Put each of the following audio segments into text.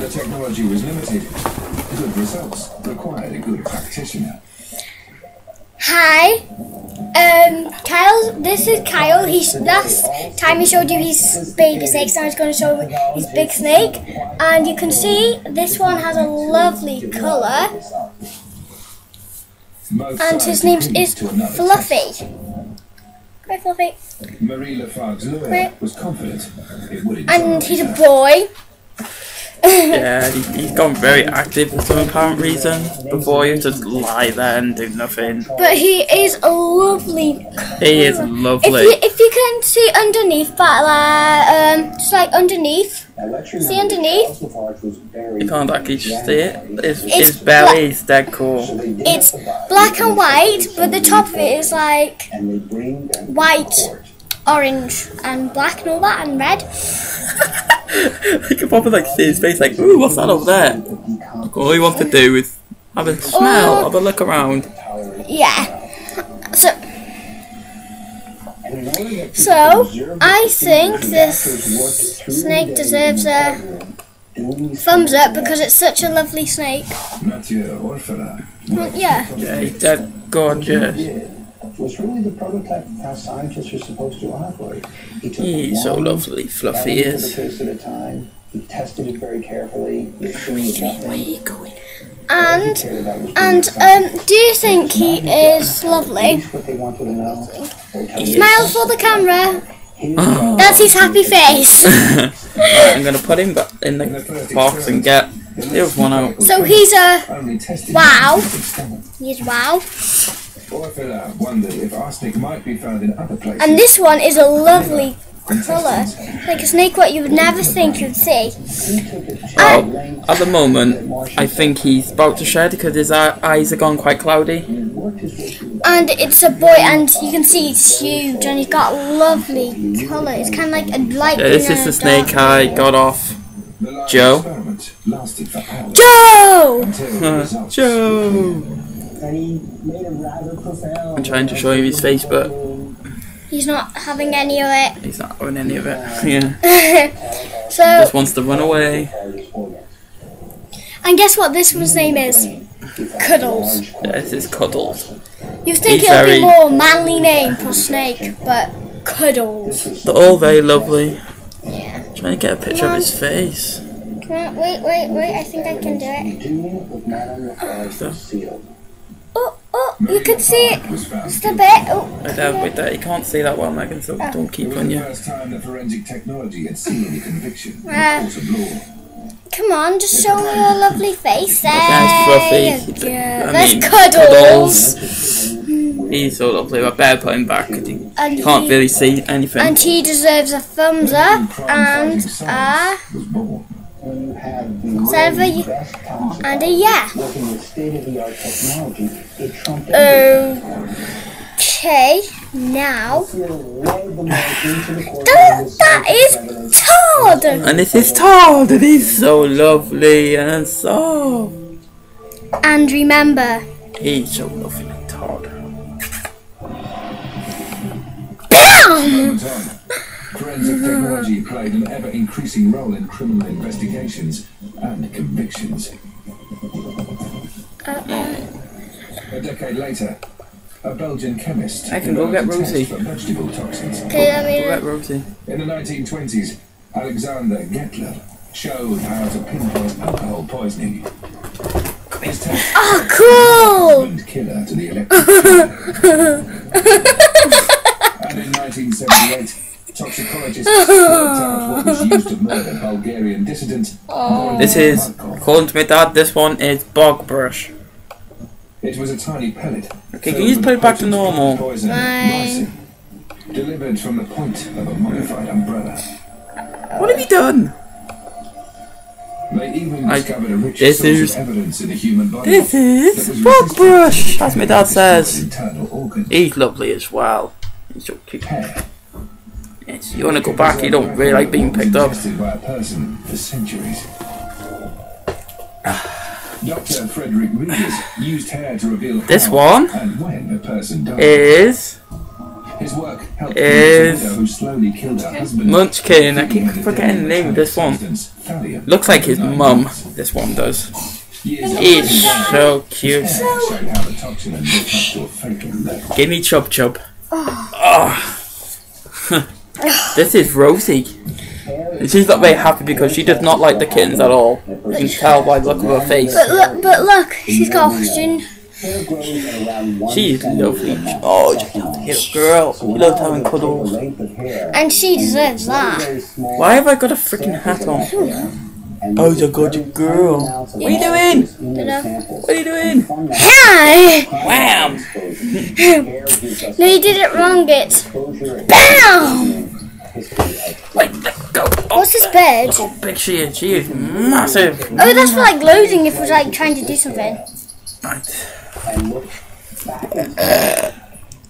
The technology was limited. Good results required a good practitioner. Hi, um, Kyle. This is Kyle. He's last time he showed you his baby snakes. Now he's going to show his big snake, and you can see this one has a lovely colour, and his name is Fluffy. Hi, Fluffy. Marie Lafarge's lawyer was confident it would And he's a boy. Yeah, he, he's gone very active for some apparent reason. Before he just lie there and do nothing. But he is a lovely. He is If lovely. you if you can see underneath, but uh, um, just like underneath, see underneath, You can't actually see it. His, It's his belly is dead cool. it's black and white, but the top of it is like white, orange, and black and all that, and red. You can probably like see his face like, ooh, what's that over there? All he wants to do is have a smell, have a look around. Yeah. So, so I think this snake deserves a thumbs up because it's such a lovely snake. Mathieu Orfila. Yeah. Yeah, he's dead gorgeous. Was really the prototype of how scientists are supposed to operate. He took He's so lovely, fluffy element of is. the case at a time. He tested it very carefully. He assumed nothing. going? And cared about was and um, do you think he is lovely? what they wanted to know. Smile for the camera. His That's his happy face. I'm gonna put him back in the box and get the other one out. So he's a Wow. to a certain extent. he's wow. Orfila uh, wondered if arsenic might be found in other places. And this one is a lovely colour, like a snake what you would never think you'd see. Well, at the moment, I think he's about to shed because his uh, eyes are gone quite cloudy. And it's a boy, and you can see it's huge, and he's got lovely colour. It's kind of like a light Yeah, this is the snake dark I got off. Joe? experiment lasted for hours Joe! until the results Joe! And he made a rather profound. I'm trying to show you his face, but He's not having any of it. he's not having any of it. Yeah, So, just wants to run away. and guess what this one's name is? Cuddles. Yes, it's Cuddles. You think He's it would be very- more manly name for snake, but Cuddles. They're all very lovely. Yeah. Trying to get a picture of his face. Come on, wait, wait, wait. I think I can do it. Union with Madame Lafarge was sealed. Oh, oh, you can see it. Just a bit. Oh, Right there, wait there. You can't see that well, Megan, so don't keep on the you. first time that forensic technology had sealed a conviction in Ah. a court of law. come on, just show me your lovely face. There That's fluffy. you go. I That's mean, Cuddles. He's so lovely. I better put him back because he And can't he- really see anything. And he deserves a thumbs up and science a was born. When you have the best and a yeah. working with state-of-the-art technology, it everything. Okay, now Led the march into the courtroom that, that is. Todd. And this is Todd, and he's so lovely and soft. And remember, He's so lovely, Todd. bam. Went on. Forensic technology played an ever increasing role in criminal investigations and convictions. Uh, um, a decade later, a Belgian chemist I can go get Rosie. for vegetable toxins. Okay, I Right, mean, Rosie. In the 1920s, Alexander Gettler showed how to pinpoint alcohol poisoning. His test oh, cool. killer to the electric and in 1978, toxicologists worked out what was used to murder Bulgarian dissident. Boris oh. This is, Markov. according to my dad, this one is bog brush. It was a tiny pellet. Okay, can you just put it back to normal? Poison, Fine. delivered from the point of a modified umbrella. What have you done? They even I- discovered a rich this source is- of evidence in the human body. This is was bog brush. As my dad says. Internal. He's lovely as well. He's so cute. Hair. Yes, you want to go back, you don't really like being picked up. By a person for centuries. Dr. Frederick Reeves used hair to reveal This one and when a person died. Is His work helped is convince a who slowly killed her husband. Munchkin. I keep forgetting the name of this one. substance, thallium, body. Looks like his mum. This one does. Years It's so cute. showed how the toxin had built up to a fatal level. Give me Chub Chub. Oh. this is Rosie. She's not very happy because she does not like the kittens at all. You can tell by the look of her face. But look, but look, she's got oxygen. Hair grows at around one She is lovely. Oh, just a girl. She loves having cuddles. length of hair. And she deserves that. Why have I got a freaking hat on? Oh, you're a good girl. What are you doing? in. What are you doing? Hi! Wham! Hair gives us No, you did it wrong, it's BAM! History of Wait, let go. Oh, What's this bed? look how big she is. She is massive. Oh, that's for like loading if we're like trying to do something. Right. and look back at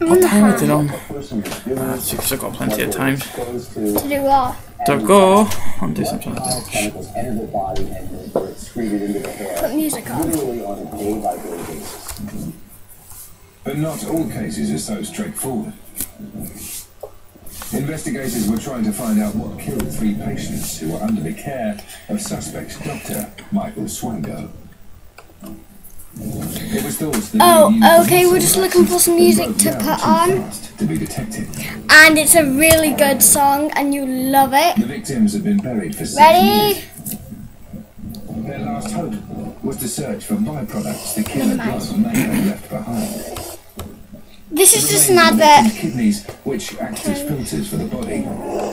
What time is it on? the person who's doing Ah, still got plenty of time. to To do what? To go and do something like that. chemicals enter the body and are excreted into the hair Put music on. literally on a day by day basis. But not all cases are so straightforward. Investigators were trying to find out what killed three patients who were under the care of suspect Dr. Michael Swango. It was Oh, okay, we're just looking for some music to put on. To be detected. And it's a really good song and you love it. The victims have been buried for Ready? Their last hope was to search for byproducts the killer Minimise. drug may have left behind. This is The just an the advert. Kidneys, which act as filters for the body,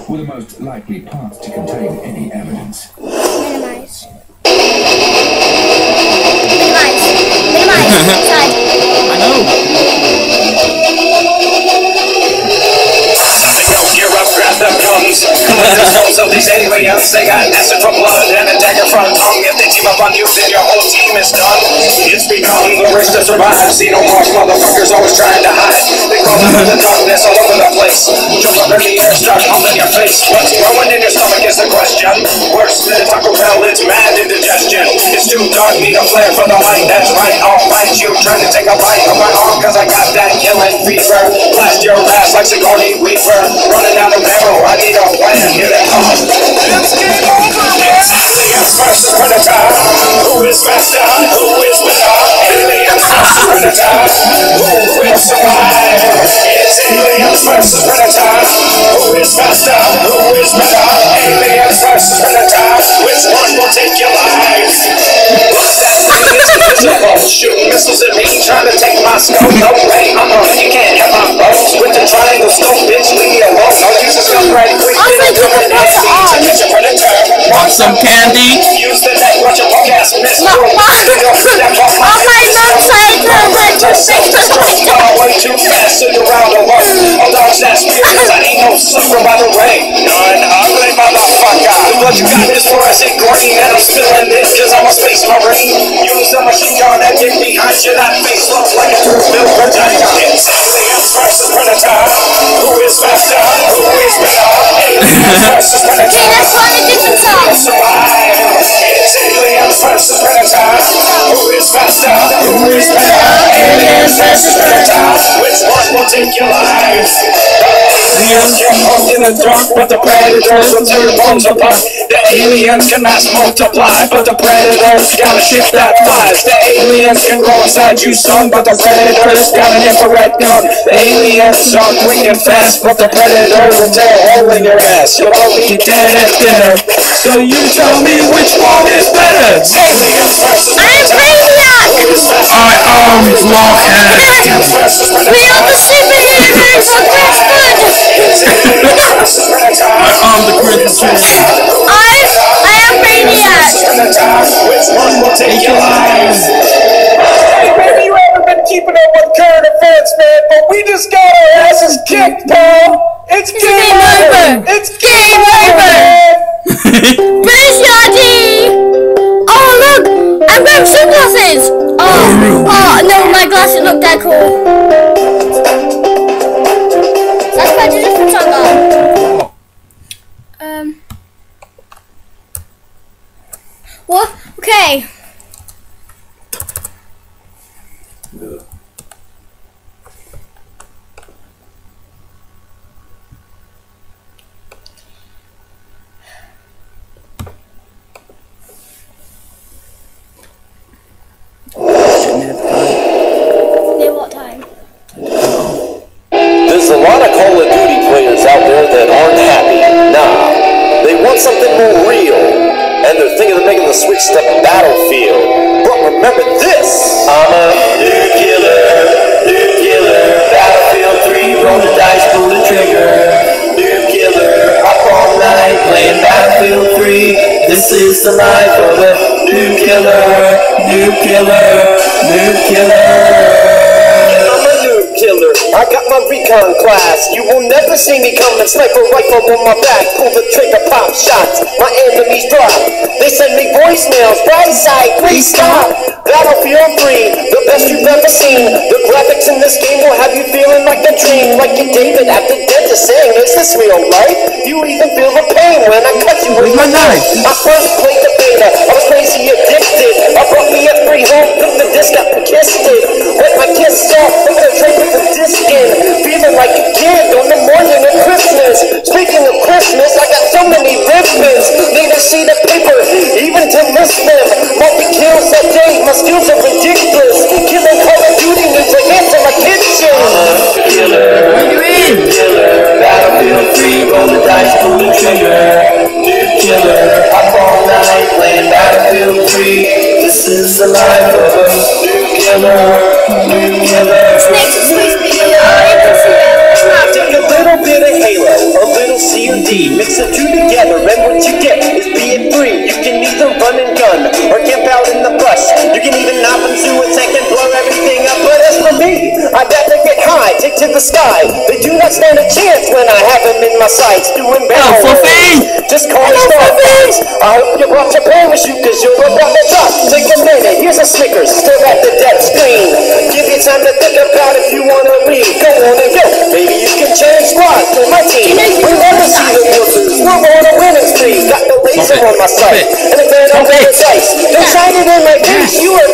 were the most likely parts to contain any evidence. Minimize. Minimize. Minimize. Side. I know. Of these aliens. They got acid from blood and a dagger from tongue. If they team up on you, then your whole team is done. It's become the race to survive. See no more motherfuckers always trying to hide. They crawl of the darkness all over the place. Jump up in the air, start humping your face. What's growing in your stomach is the question. Worse than a Taco Bell, it's mad indigestion. It's too dark, need a flare for the light. That's right, I'll fight you. Trying to take a bite of my arm, cause I got that killing fever. Blast your ass like Sigourney Weaver. Running out of ammo, I need a plan. Here it comes. It's game over, man. Aliens versus Predator. Who is faster? Who is better? Aliens versus Predator. Who will survive? It's aliens versus Predator. Who is faster? Who is better? Aliens versus Predator. Which one will take your lives? What's that? Shooting missiles at me, trying to motherfucker. The blood you got is fluorescent green, and I'm spilling marine. Use a machine gun get behind you, that face looks like a versus predator. Who is faster? Who is better? Versus predator. Okay, let's find a different song. It's aliens versus predator. Who is faster? Who is better? Aliens versus predator. Which one will take your lives? Get pumped in the dark, but the predators will tear bones apart. The aliens can mass multiply, but the predators got a ship that flies. The aliens can grow inside you, son, but the predators got an infrared gun. The aliens are quick and fast, but the predators will tear a hole in your ass. You'll all be dead at dinner. So you tell me which one is better? Aliens versus I'm Brainiac! I am Blockhead. We are the superheroes of Westwood! I am the tree. I, I am Brainiac! Take your lives? Man, you haven't been keeping up with current events, man, but we just got our asses kicked, remember this I'm a nuclear, nuclear. Battlefield 3, roll the dice, pull the trigger. Nuclear, up all night, playing Battlefield 3. This is the life of a nuclear, nuclear, nuclear. I got my recon class. You will never see me coming. Sniper rifle on my back. Pull the trigger, pop shots. My enemies drop. They send me voicemails. Bright side, please stop. Battlefield 3, the best you've ever seen. The graphics in this game will have you feeling like a dream. Like you're David at the dentist saying, Is this real life? You even feel the pain when I cut you with my knife. I first played the beta. I was crazy addicted. I brought me a free home. Took the disc up and kissed it. Wet my kiss off. Put the tray like a kid on the morning of Christmas. Speaking of Christmas, I got so many ribbons. Need to see the paper, even to miss them. Multi kills that day, my skills are ridiculous. Killing Call of Duty needs a hand to my kitchen. Killer, You in? killer, Battlefield 3, roll the dice, pull the trigger. Killer, up all night, playing Battlefield 3. This is the life of a killer, D, mix the two together, and what you get is be it free. You can either run and gun or camp out in the brush. You can even hop into a tank and blow everything up. But as for me, I'd rather get high, take to the sky. They do not stand a chance when I have them in my sights, doing barrel rolls. Fluffy! Just call me Starface. I hope you brought your parachute, cause you're about to drop. Take a minute, here's a Snickers, on my sight. And again, I'm Stop it. the dice. Don't shine it in my face. You are